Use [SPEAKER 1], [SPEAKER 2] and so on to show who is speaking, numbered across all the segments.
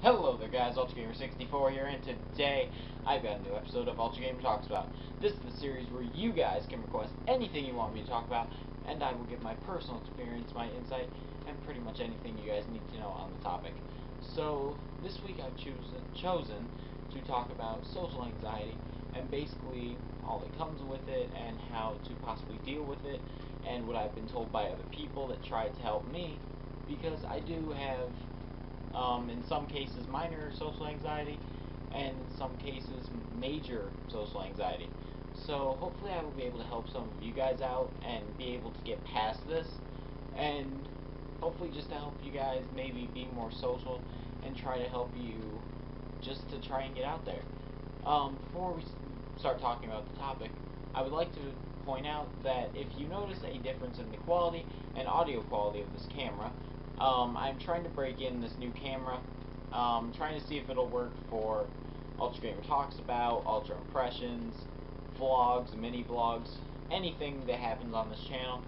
[SPEAKER 1] Hello there guys, UltraGamer64 here, and today I've got a new episode of UltraGamer Talks About. This is the series where you guys can request anything you want me to talk about, and I will give my personal experience, my insight, and pretty much anything you guys need to know on the topic. So, this week I've chosen, chosen to talk about social anxiety, and basically all that comes with it, and how to possibly deal with it, and what I've been told by other people that tried to help me, because I do have um, in some cases minor social anxiety, and in some cases major social anxiety. So hopefully I will be able to help some of you guys out and be able to get past this, and hopefully just to help you guys maybe be more social and try to help you just to try and get out there. Um, before we start talking about the topic, I would like to point out that if you notice a difference in the quality and audio quality of this camera, um, I'm trying to break in this new camera, um, trying to see if it'll work for Ultra Gamer Talks About, Ultra Impressions, vlogs, mini vlogs, anything that happens on this channel.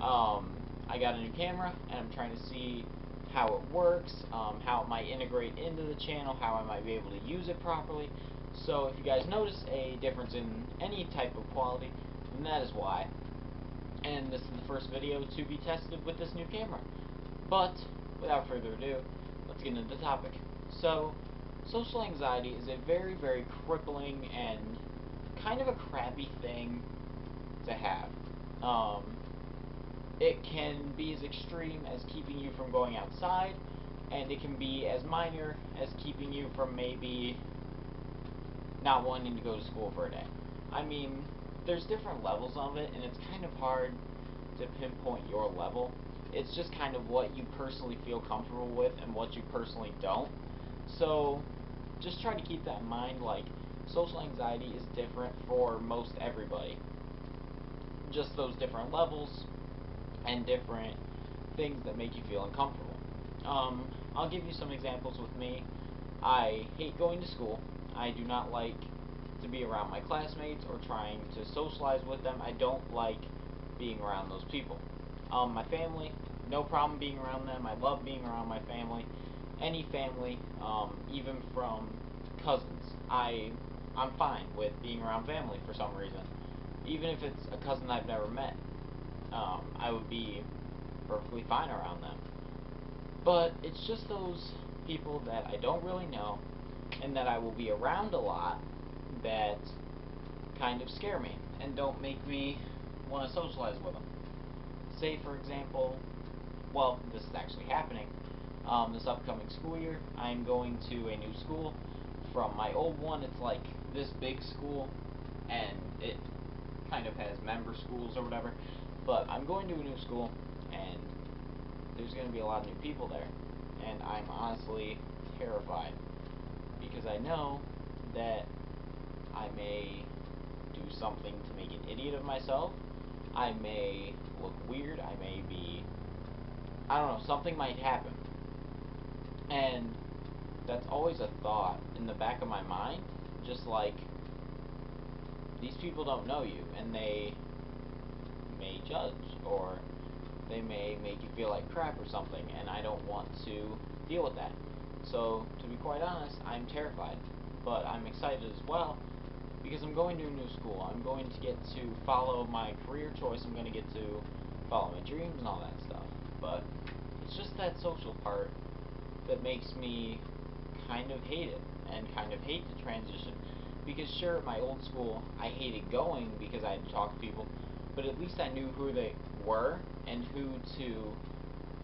[SPEAKER 1] Um, I got a new camera, and I'm trying to see how it works, um, how it might integrate into the channel, how I might be able to use it properly. So if you guys notice a difference in any type of quality, then that is why. And this is the first video to be tested with this new camera. But, without further ado, let's get into the topic. So, social anxiety is a very, very crippling and kind of a crappy thing to have. Um, it can be as extreme as keeping you from going outside, and it can be as minor as keeping you from maybe not wanting to go to school for a day. I mean, there's different levels of it, and it's kind of hard to pinpoint your level. It's just kind of what you personally feel comfortable with and what you personally don't. So just try to keep that in mind. Like, social anxiety is different for most everybody. Just those different levels and different things that make you feel uncomfortable. Um, I'll give you some examples with me. I hate going to school. I do not like to be around my classmates or trying to socialize with them. I don't like being around those people. Um, my family, no problem being around them. I love being around my family. Any family, um, even from cousins. I, I'm fine with being around family for some reason. Even if it's a cousin I've never met. Um, I would be perfectly fine around them. But it's just those people that I don't really know and that I will be around a lot that kind of scare me and don't make me want to socialize with them say, for example, well, this is actually happening, um, this upcoming school year, I'm going to a new school. From my old one, it's like this big school, and it kind of has member schools or whatever. But I'm going to a new school, and there's going to be a lot of new people there. And I'm honestly terrified, because I know that I may do something to make an idiot of myself, I may look weird, I may be, I don't know, something might happen. And that's always a thought in the back of my mind, just like, these people don't know you, and they may judge, or they may make you feel like crap or something, and I don't want to deal with that. So, to be quite honest, I'm terrified, but I'm excited as well, because I'm going to a new school. I'm going to get to follow my career choice. I'm going to get to follow my dreams and all that stuff. But it's just that social part that makes me kind of hate it and kind of hate the transition. Because sure, at my old school, I hated going because I had to talk to people, but at least I knew who they were and who to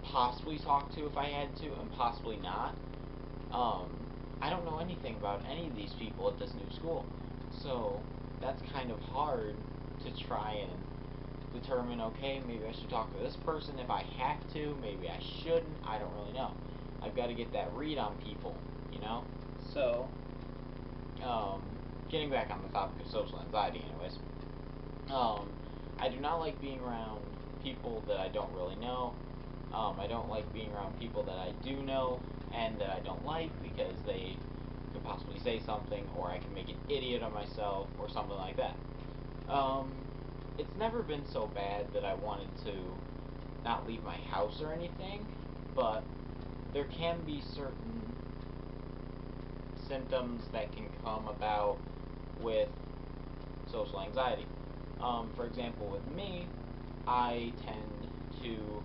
[SPEAKER 1] possibly talk to if I had to and possibly not. Um, I don't know anything about any of these people at this new school. So that's kind of hard to try and determine, okay, maybe I should talk to this person if I have to, maybe I shouldn't, I don't really know. I've got to get that read on people, you know? So, um, getting back on the topic of social anxiety anyways, um, I do not like being around people that I don't really know. Um, I don't like being around people that I do know and that I don't like because they could possibly say something, or I can make an idiot of myself, or something like that. Um, it's never been so bad that I wanted to not leave my house or anything, but there can be certain symptoms that can come about with social anxiety. Um, for example, with me, I tend to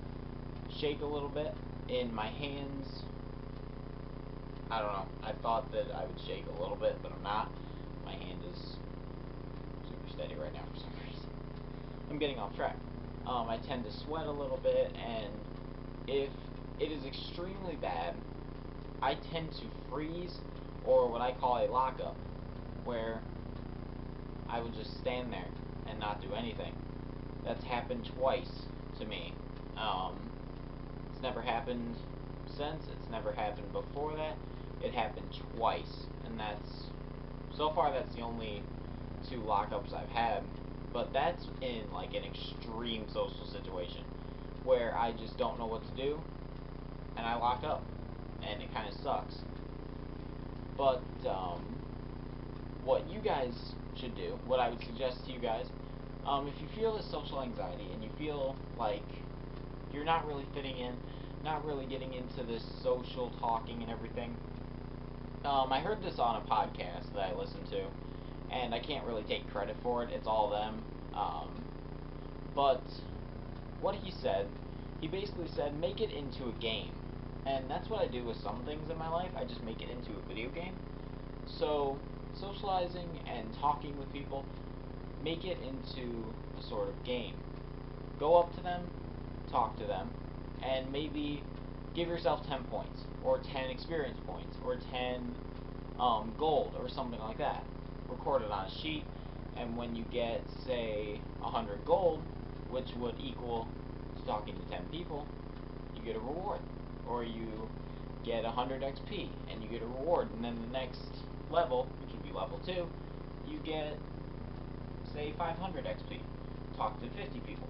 [SPEAKER 1] shake a little bit in my hands. I don't know. I thought that I would shake a little bit, but I'm not. My hand is super steady right now for some reason. I'm getting off track. Um, I tend to sweat a little bit, and if it is extremely bad, I tend to freeze, or what I call a lockup, where I would just stand there and not do anything. That's happened twice to me. Um, it's never happened since. It's never happened before that. It happened twice, and that's so far that's the only two lockups I've had. But that's in like an extreme social situation where I just don't know what to do, and I lock up, and it kind of sucks. But um, what you guys should do, what I would suggest to you guys, um, if you feel this social anxiety and you feel like you're not really fitting in, not really getting into this social talking and everything, um, I heard this on a podcast that I listened to, and I can't really take credit for it. It's all them. Um, but what he said, he basically said, make it into a game. And that's what I do with some things in my life. I just make it into a video game. So socializing and talking with people, make it into a sort of game. Go up to them, talk to them, and maybe give yourself 10 points, or 10 experience points, or 10 um, gold, or something like that. Record it on a sheet, and when you get, say, 100 gold, which would equal talking to 10 people, you get a reward. Or you get 100 XP, and you get a reward, and then the next level, which would be level 2, you get, say, 500 XP. Talk to 50 people,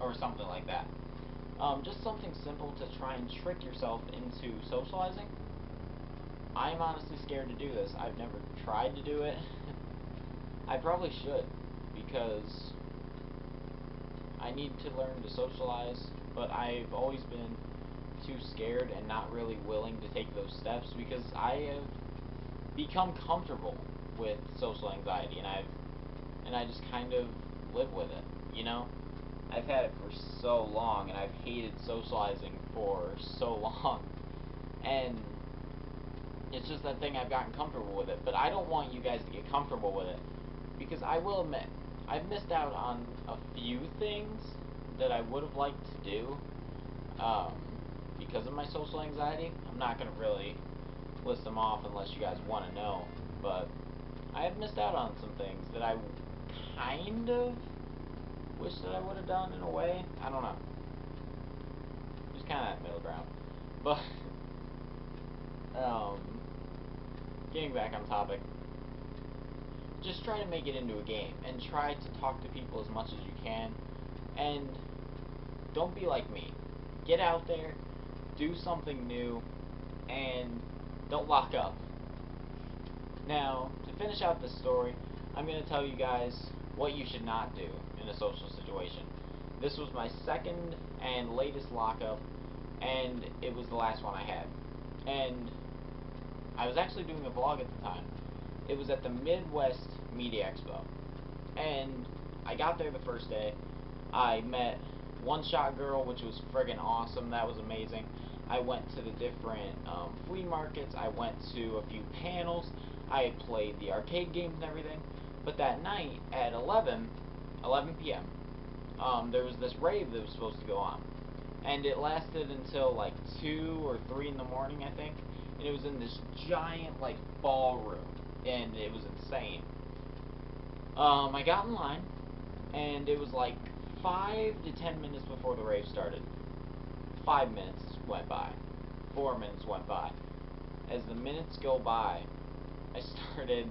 [SPEAKER 1] or something like that. Um, just something simple to try and trick yourself into socializing. I'm honestly scared to do this. I've never tried to do it. I probably should, because I need to learn to socialize, but I've always been too scared and not really willing to take those steps because I have become comfortable with social anxiety and I've and I just kind of live with it, you know? I've had it for so long and I've hated socializing for so long. And it's just that thing I've gotten comfortable with it. But I don't want you guys to get comfortable with it. Because I will admit, I've missed out on a few things that I would have liked to do um, because of my social anxiety. I'm not going to really list them off unless you guys want to know. But I have missed out on some things that I kind of wish that I would have done in a way. I don't know. Just kind of middle ground. But, um, getting back on topic, just try to make it into a game and try to talk to people as much as you can. And don't be like me. Get out there, do something new, and don't lock up. Now, to finish out this story, I'm going to tell you guys what you should not do in a social situation. This was my second and latest lockup, and it was the last one I had. And I was actually doing a vlog at the time. It was at the Midwest Media Expo. And I got there the first day. I met One Shot Girl, which was friggin' awesome. That was amazing. I went to the different um, flea markets. I went to a few panels. I played the arcade games and everything. But that night at 11, 11 p.m., um, there was this rave that was supposed to go on. And it lasted until like 2 or 3 in the morning, I think. And it was in this giant, like, ballroom. And it was insane. Um, I got in line, and it was like 5 to 10 minutes before the rave started. 5 minutes went by. 4 minutes went by. As the minutes go by, I started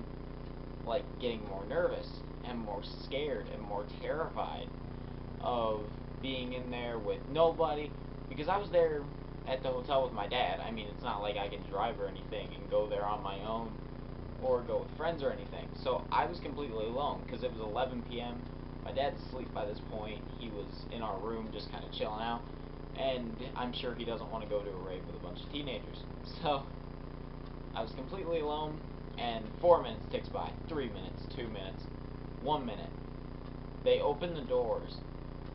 [SPEAKER 1] like getting more nervous and more scared and more terrified of being in there with nobody because I was there at the hotel with my dad. I mean, it's not like I can drive or anything and go there on my own or go with friends or anything. So I was completely alone because it was 11 p.m. My dad's asleep by this point. He was in our room just kind of chilling out. And I'm sure he doesn't want to go to a rave with a bunch of teenagers. So I was completely alone, and four minutes ticks by, three minutes, two minutes, one minute. They open the doors,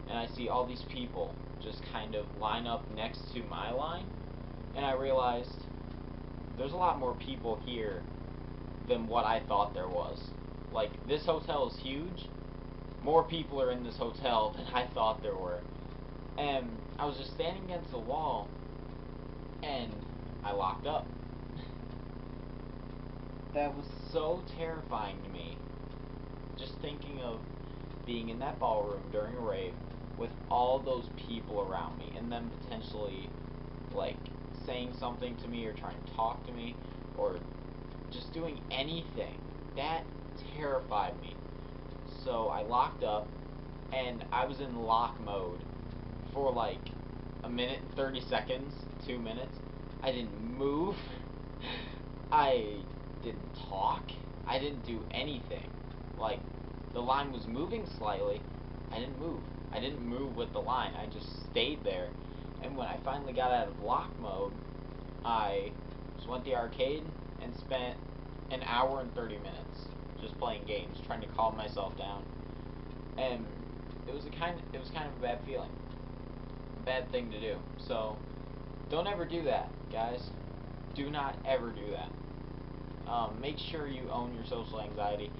[SPEAKER 1] and I see all these people just kind of line up next to my line, and I realized there's a lot more people here than what I thought there was. Like, this hotel is huge. More people are in this hotel than I thought there were. And I was just standing against the wall, and I locked up. that was so terrifying to me. Just thinking of being in that ballroom during a rave with all those people around me, and then potentially, like, saying something to me or trying to talk to me or just doing anything. That terrified me. So I locked up and I was in lock mode for like a minute and 30 seconds, two minutes. I didn't move. I didn't talk. I didn't do anything. Like, the line was moving slightly. I didn't move. I didn't move with the line. I just stayed there. And when I finally got out of lock mode, I just went to the arcade and spent an hour and 30 minutes just playing games, trying to calm myself down. And it was a kind of, it was kind of a bad feeling. Bad thing to do. So don't ever do that, guys. Do not ever do that. Um, make sure you own your social anxiety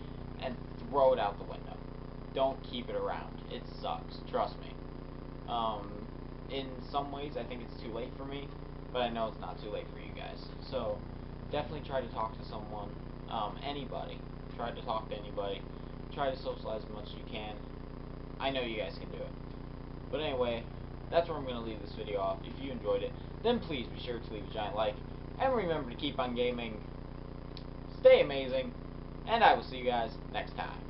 [SPEAKER 1] and throw it out the window. Don't keep it around. It sucks. Trust me. Um, in some ways, I think it's too late for me, but I know it's not too late for you guys. So definitely try to talk to someone, um, anybody. Try to talk to anybody. Try to socialize as much as you can. I know you guys can do it. But anyway, that's where I'm going to leave this video off. If you enjoyed it, then please be sure to leave a giant like. And remember to keep on gaming. Stay amazing. And I will see you guys next time.